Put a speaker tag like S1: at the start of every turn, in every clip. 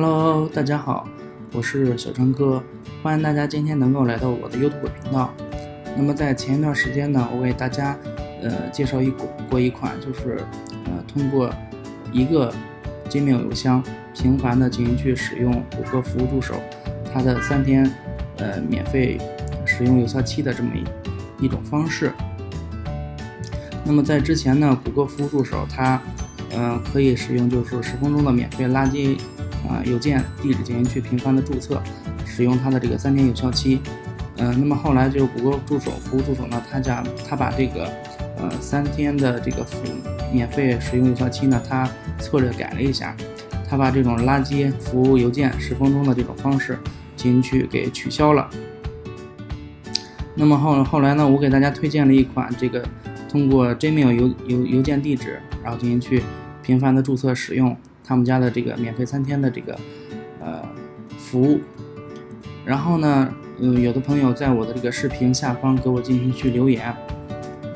S1: Hello，大家好，我是小川哥，欢迎大家今天能够来到我的 YouTube 频道。那么在前一段时间呢，我给大家呃介绍一过一款，就是呃通过一个 Gmail 邮箱频繁的进行去使用谷歌服务助手，它的三天呃免费使用有效期的这么一一种方式。那么在之前呢，谷歌服务助手它呃可以使用就是十分钟的免费垃圾。啊，邮件地址进行去频繁的注册，使用它的这个三天有效期。嗯，那么后来就谷歌助手服务助手呢，它家它把这个呃三天的这个服免费使用有效期呢，它策略改了一下，它把这种垃圾服务邮件十分钟的这种方式进行去给取消了。那么后后来呢，我给大家推荐了一款这个通过 Gmail 邮邮邮件地址，然后进行去频繁的注册使用。他们家的这个免费三天的这个呃服务，然后呢，嗯，有的朋友在我的这个视频下方给我进行去留言，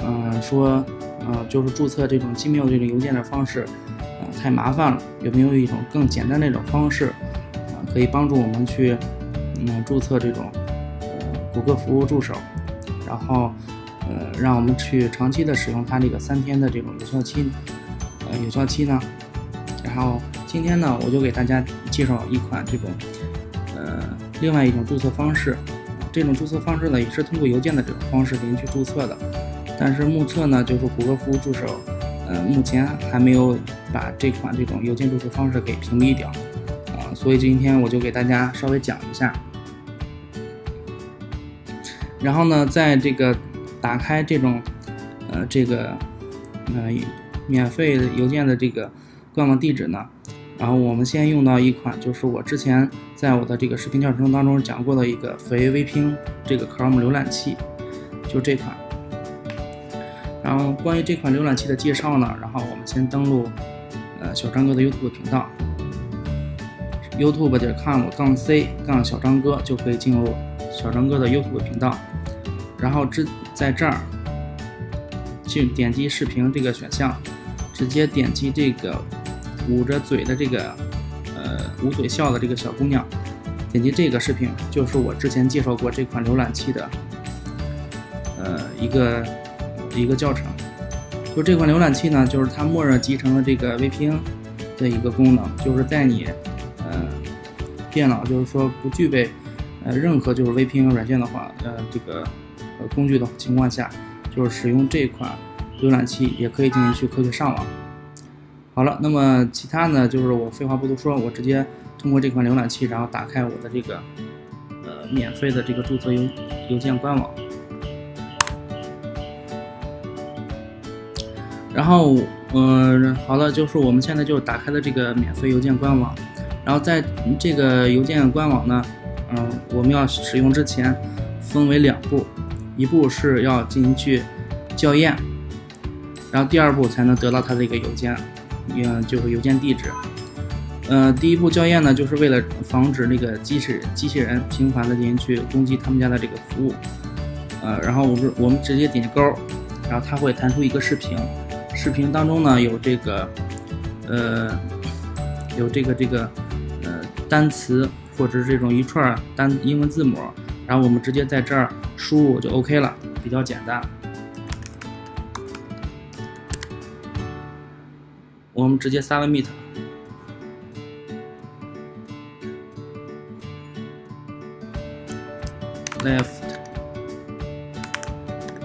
S1: 嗯，说，嗯，就是注册这种 Gmail 这种邮件的方式，呃，太麻烦了，有没有一种更简单的一种方式，啊，可以帮助我们去，嗯，注册这种呃谷歌服务助手，然后，呃，让我们去长期的使用它这个三天的这种有效期，呃，有效期呢？然后今天呢，我就给大家介绍一款这种，呃，另外一种注册方式。这种注册方式呢，也是通过邮件的这种方式给您去注册的。但是目测呢，就是谷歌服务助手，呃，目前还没有把这款这种邮件注册方式给屏蔽掉啊。所以今天我就给大家稍微讲一下。然后呢，在这个打开这种，呃，这个，呃，免费邮件的这个。官网地址呢？然后我们先用到一款，就是我之前在我的这个视频教程当中讲过的一个肥 V 拼这个 Chrome 浏览器，就这款。然后关于这款浏览器的介绍呢，然后我们先登录呃小张哥的 YouTube 频道，YouTube 点 com 杠 C 杠小张哥就可以进入小张哥的 YouTube 频道。然后之在这儿去点击视频这个选项，直接点击这个。捂着嘴的这个，呃，捂嘴笑的这个小姑娘，点击这个视频，就是我之前介绍过这款浏览器的，呃，一个一个教程。就这款浏览器呢，就是它默认集成了这个 VPN 的一个功能，就是在你，呃，电脑就是说不具备，呃，任何就是 VPN 软件的话，呃，这个呃工具的情况下，就是使用这款浏览器也可以进行去科学上网。好了，那么其他呢，就是我废话不多说，我直接通过这款浏览器，然后打开我的这个呃免费的这个注册邮邮件官网，然后嗯，好了，就是我们现在就打开了这个免费邮件官网，然后在这个邮件官网呢，嗯，我们要使用之前分为两步，一步是要进行去校验，然后第二步才能得到它的一个邮件。嗯，就是邮件地址。呃，第一步校验呢，就是为了防止那个机器机器人频繁的进行去攻击他们家的这个服务。呃，然后我们我们直接点勾，然后它会弹出一个视频，视频当中呢有这个呃有这个这个呃单词或者是这种一串单英文字母，然后我们直接在这儿输入就 OK 了，比较简单。我们直接 submit。left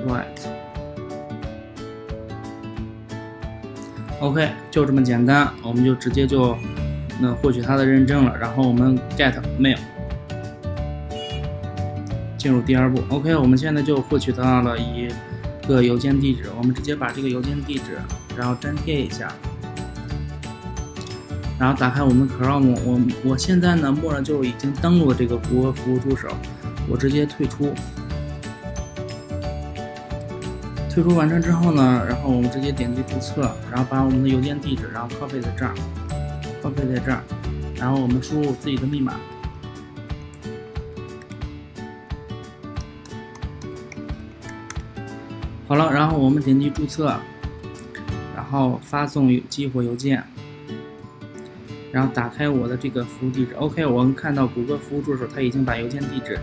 S1: right OK，就这么简单，我们就直接就能获取它的认证了。然后我们 get mail，进入第二步。OK，我们现在就获取到了一个邮件地址，我们直接把这个邮件地址，然后粘贴一下。然后打开我们 Chrome，我我现在呢，默认就已经登录了这个谷歌服务助手，我直接退出。退出完成之后呢，然后我们直接点击注册，然后把我们的邮件地址，然后 copy 在这儿，copy 在这儿，然后我们输入自己的密码。好了，然后我们点击注册，然后发送激活邮件。然后打开我的这个服务地址。OK，我们看到谷歌服务助手它已经把邮件地址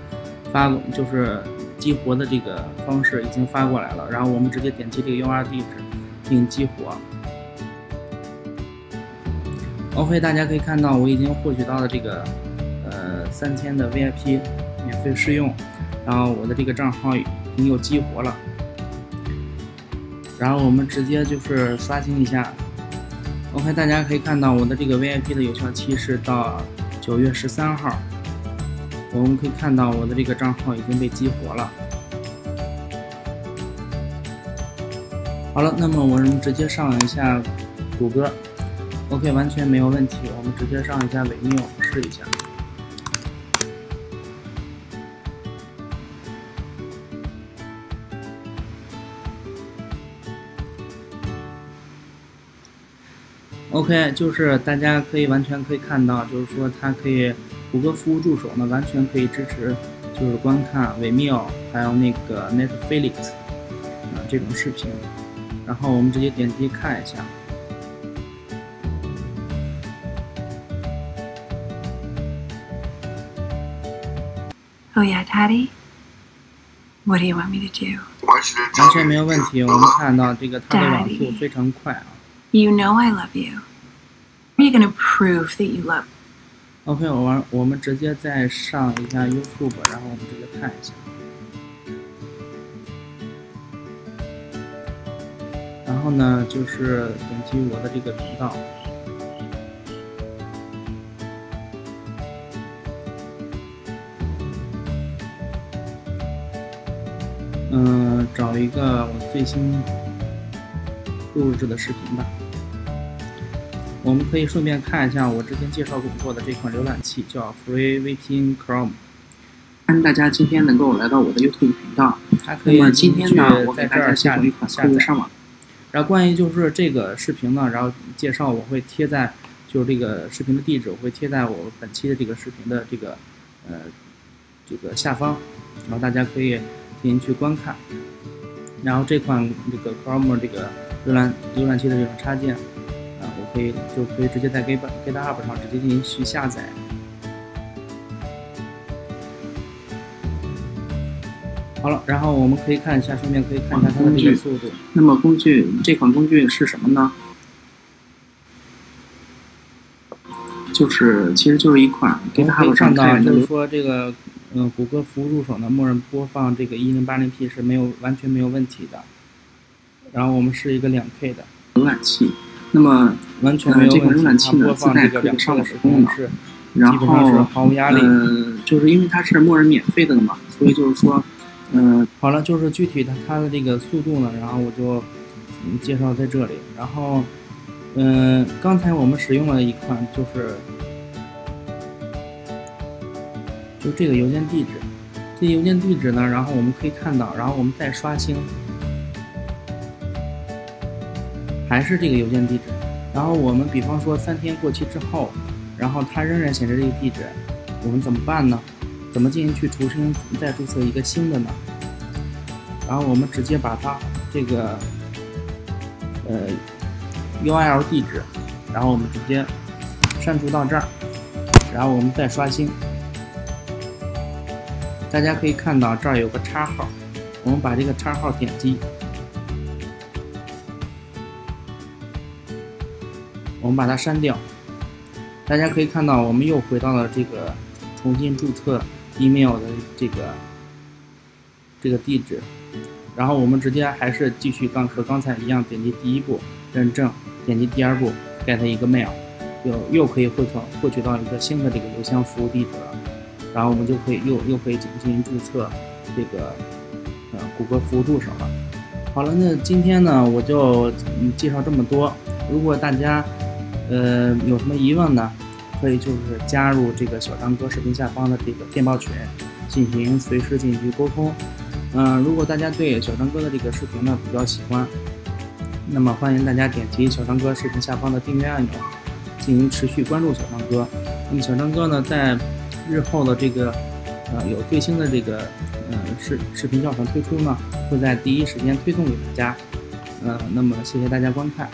S1: 发，就是激活的这个方式已经发过来了。然后我们直接点击这个 URL 地址进行激活。OK，大家可以看到我已经获取到了这个呃三千的 VIP 免费试用，然后我的这个账号已经又激活了。然后我们直接就是刷新一下。OK，大家可以看到我的这个 VIP 的有效期是到九月十三号。我们可以看到我的这个账号已经被激活了。好了，那么我们直接上一下谷歌。OK，完全没有问题。我们直接上一下伪密试一下。OK，就是大家可以完全可以看到，就是说它可以，谷歌服务助手呢完全可以支持，就是观看 Vimeo 还有那个 Netflix 啊这种视频。然后我们直接点击看一下。
S2: Oh yeah, Daddy. What do you want me to do?
S1: 完全没有问题。我们看到这个它的网速非常快啊。
S2: You know I love you. Are you gonna prove that you love?
S1: OK，我玩，我们直接再上一下 YouTube，然后我们直接看一下。然后呢，就是点击我的这个频道。嗯，找一个我最新录制的视频吧。我们可以顺便看一下我之前介绍过的这款浏览器，叫 FreeVPN Chrome。欢迎大家今天能够来到我的 YouTube 频道。那么今天呢，我在这儿下了一款下载上网。然后关于就是这个视频呢，然后介绍我会贴在就是这个视频的地址，我会贴在我本期的这个视频的这个呃这个下方，然后大家可以。进行去观看，然后这款这个 Chrome 这个浏览浏览器的这种插件，可以就可以直接在 Get GitHub 上直接进行去下载。好了，然后我们可以看一下，顺便可以看一下它的这个速度。那么工具这款工具是什么呢？就是其实就是一款 GitHub 上开就是说这个。嗯，谷歌服务助手呢，默认播放这个一零八零 P 是没有完全没有问题的。然后我们是一个两 K 的浏览器，那么完全没有问题。它播放这个两 K 的视频是基本上是毫无压力。呃，就是因为它是默认免费的嘛，所以就是说，嗯，好了，就是具体的它的这个速度呢，然后我就嗯介绍在这里。然后，嗯，刚才我们使用了一款就是。就这个邮件地址，这邮件地址呢，然后我们可以看到，然后我们再刷新，还是这个邮件地址。然后我们比方说三天过期之后，然后它仍然显示这个地址，我们怎么办呢？怎么进行去重新再注册一个新的呢？然后我们直接把它这个呃 URL 地址，然后我们直接删除到这儿，然后我们再刷新。大家可以看到这儿有个叉号，我们把这个叉号点击，我们把它删掉。大家可以看到，我们又回到了这个重新注册 email 的这个这个地址，然后我们直接还是继续刚和刚才一样，点击第一步认证，点击第二步 get 一个 mail，又又可以获取获取到一个新的这个邮箱服务地址了。然后我们就可以又又可以进进行注册这个呃谷歌服务助手了。好了，那今天呢我就介绍这么多。如果大家呃有什么疑问呢，可以就是加入这个小张哥视频下方的这个电报群，进行随时进行沟通。嗯，如果大家对小张哥的这个视频呢比较喜欢，那么欢迎大家点击小张哥视频下方的订阅按钮，进行持续关注小张哥。那么小张哥呢在日后的这个，呃，有最新的这个，呃，视视频教程推出呢，会在第一时间推送给大家。呃，那么谢谢大家观看。